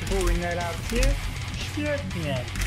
podwójne racje? Świetnie.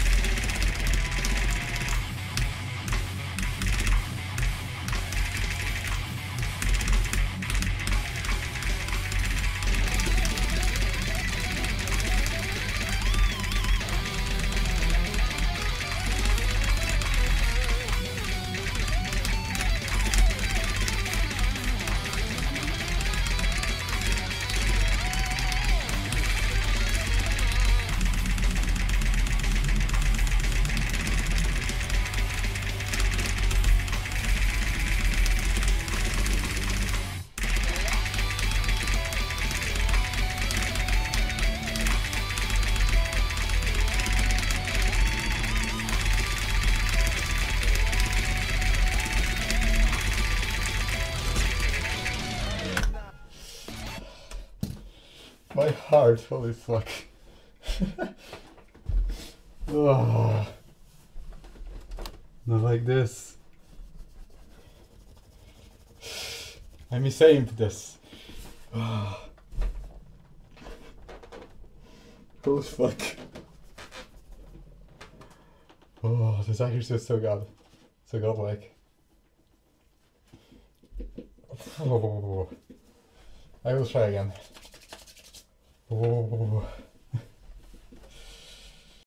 My heart, holy fuck. oh. Not like this. I'm ashamed of this. holy fuck. Oh, this actually is so good. So godlike. Oh. I will try again. Oh.